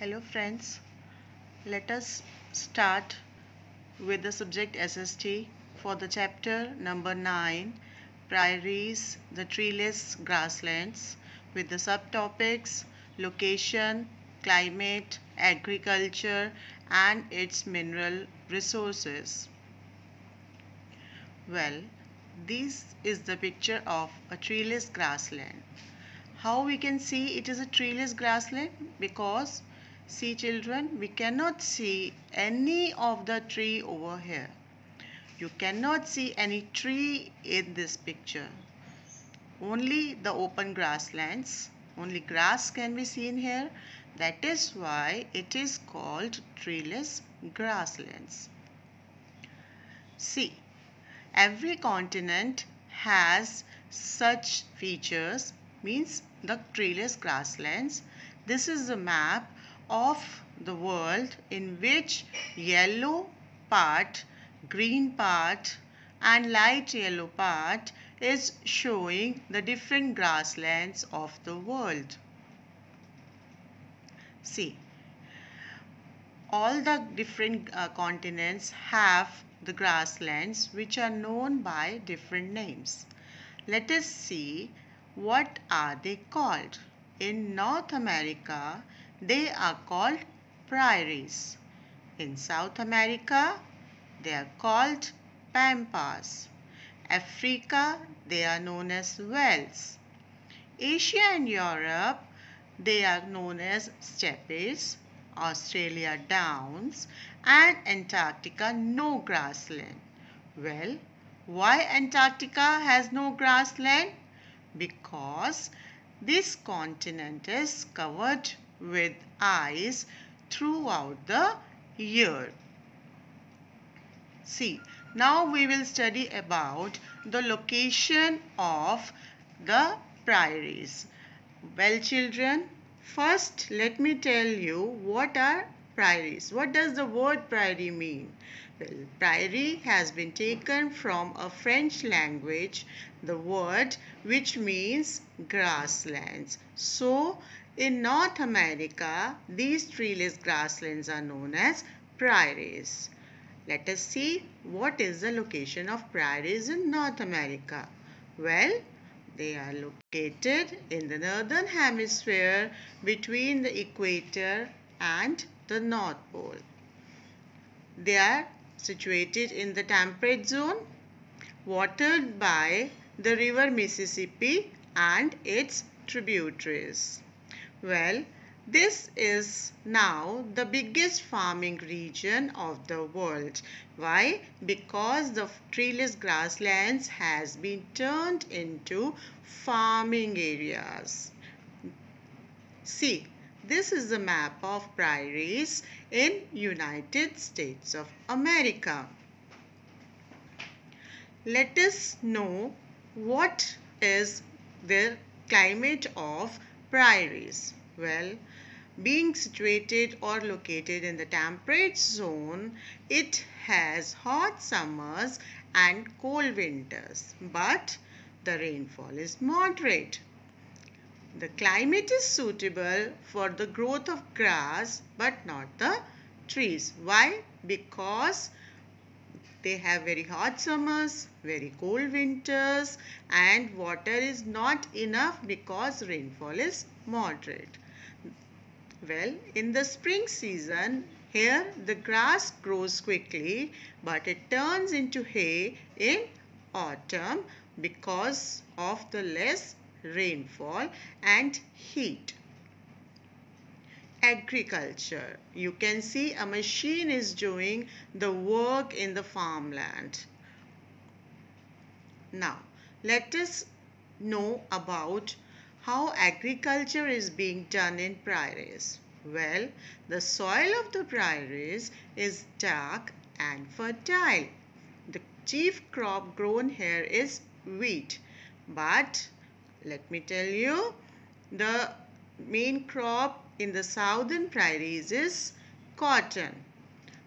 Hello friends, let us start with the subject SST for the chapter number 9 Prairies, the treeless grasslands with the subtopics location, climate, agriculture and its mineral resources. Well, this is the picture of a treeless grassland. How we can see it is a treeless grassland? Because See children, we cannot see any of the tree over here. You cannot see any tree in this picture. Only the open grasslands, only grass can be seen here. That is why it is called treeless grasslands. See, every continent has such features means the treeless grasslands. This is the map of the world in which yellow part, green part and light yellow part is showing the different grasslands of the world. See, all the different uh, continents have the grasslands which are known by different names. Let us see what are they called. In North America, they are called prairies. In South America, they are called pampas. Africa, they are known as velds. Asia and Europe, they are known as steppes. Australia downs and Antarctica no grassland. Well, why Antarctica has no grassland? Because this continent is covered with eyes throughout the year. See, now we will study about the location of the prairies. Well children, first let me tell you what are prairies. What does the word prairie mean? Well, prairie has been taken from a French language, the word which means grasslands. So, in North America, these treeless grasslands are known as prairies. Let us see what is the location of prairies in North America. Well, they are located in the northern hemisphere between the equator and the North Pole. They are situated in the temperate zone, watered by the river Mississippi and its tributaries. Well, this is now the biggest farming region of the world. Why? Because the treeless grasslands has been turned into farming areas. See, this is the map of prairies in United States of America. Let us know what is the climate of prairies? Well, being situated or located in the temperate zone, it has hot summers and cold winters, but the rainfall is moderate. The climate is suitable for the growth of grass but not the trees. Why? Because they have very hot summers, very cold winters and water is not enough because rainfall is moderate. Well, in the spring season, here the grass grows quickly but it turns into hay in autumn because of the less rainfall and heat agriculture. You can see a machine is doing the work in the farmland. Now, let us know about how agriculture is being done in prairies. Well, the soil of the prairies is dark and fertile. The chief crop grown here is wheat. But let me tell you, the main crop in the southern prairies is cotton.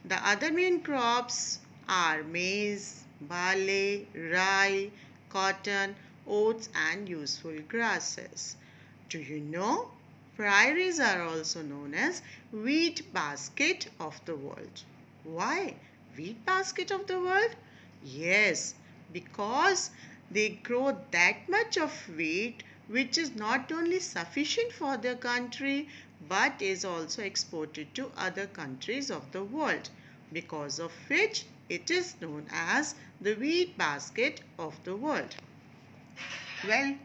The other main crops are maize, barley, rye, cotton, oats and useful grasses. Do you know prairies are also known as wheat basket of the world. Why? Wheat basket of the world? Yes, because they grow that much of wheat which is not only sufficient for the country but is also exported to other countries of the world because of which it is known as the wheat basket of the world. Well,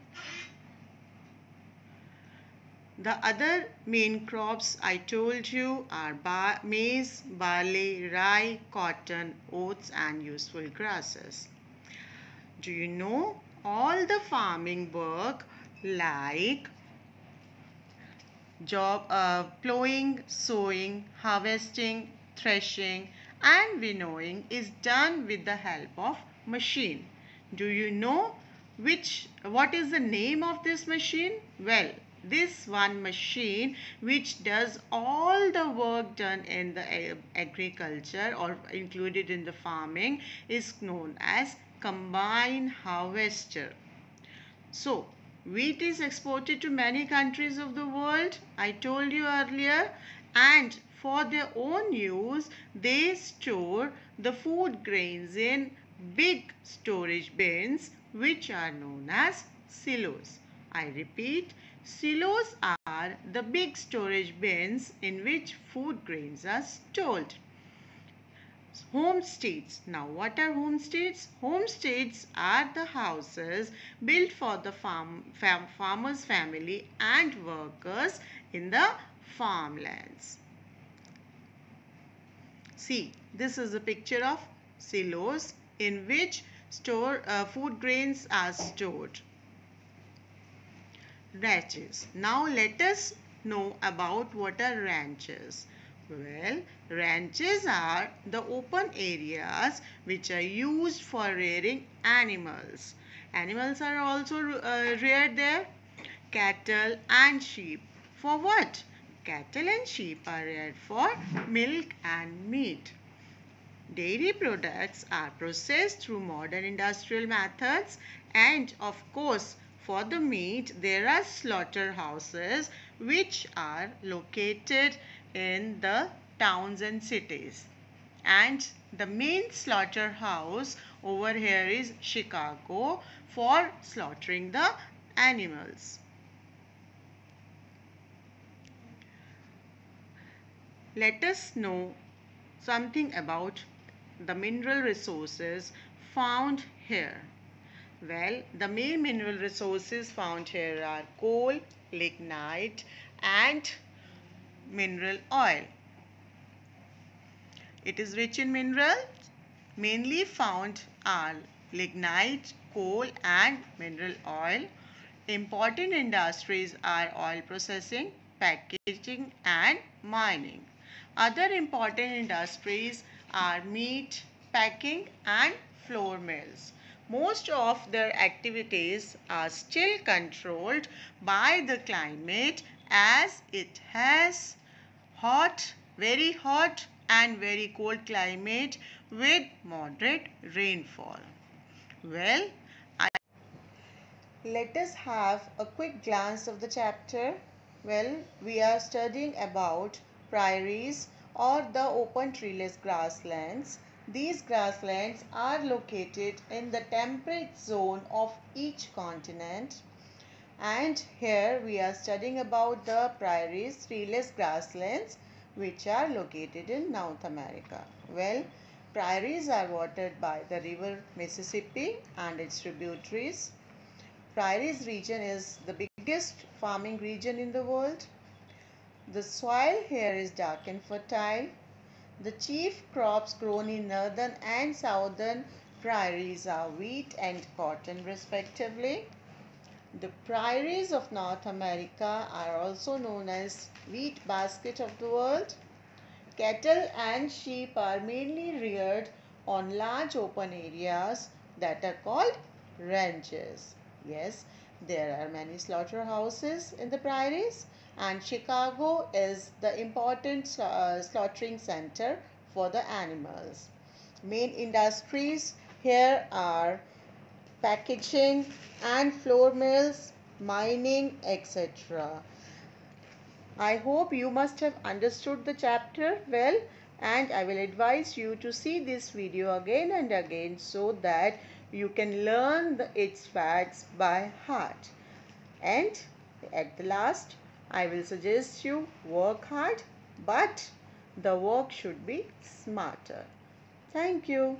the other main crops I told you are bar maize, barley, rye, cotton, oats and useful grasses. Do you know all the farming work like job uh, plowing, sowing, harvesting, threshing and winnowing is done with the help of machine. Do you know which what is the name of this machine? Well, this one machine which does all the work done in the agriculture or included in the farming is known as combine harvester. So, wheat is exported to many countries of the world. I told you earlier. And for their own use, they store the food grains in big storage bins which are known as silos. I repeat, silos are the big storage bins in which food grains are stored. Homesteads. Now what are homesteads? Homesteads are the houses built for the farm, fam, farmer's family and workers in the farmlands. See, this is a picture of silos in which store uh, food grains are stored. Ranches. Now let us know about what are ranches. Well, ranches are the open areas which are used for rearing animals. Animals are also uh, reared there. Cattle and sheep. For what? Cattle and sheep are reared for milk and meat. Dairy products are processed through modern industrial methods and of course for the meat there are slaughterhouses which are located in the towns and cities. And the main slaughterhouse over here is Chicago for slaughtering the animals. Let us know something about the mineral resources found here. Well, the main mineral resources found here are coal, lignite and mineral oil. It is rich in minerals. Mainly found are lignite, coal and mineral oil. Important industries are oil processing, packaging and mining. Other important industries are meat, packing and flour mills. Most of their activities are still controlled by the climate as it has hot, very hot and very cold climate with moderate rainfall. Well, I let us have a quick glance of the chapter. Well, we are studying about prairies or the open treeless grasslands. These grasslands are located in the temperate zone of each continent and here we are studying about the prairies, treeless grasslands which are located in North America. Well, prairies are watered by the river Mississippi and its tributaries. Prairies region is the biggest farming region in the world. The soil here is dark and fertile. The chief crops grown in northern and southern prairies are wheat and cotton respectively. The prairies of North America are also known as wheat basket of the world. Cattle and sheep are mainly reared on large open areas that are called ranches. Yes, there are many slaughterhouses in the prairies and Chicago is the important uh, slaughtering center for the animals. Main industries here are packaging and flour mills, mining, etc. I hope you must have understood the chapter well and I will advise you to see this video again and again so that you can learn the, its facts by heart. And at the last, I will suggest you work hard but the work should be smarter. Thank you.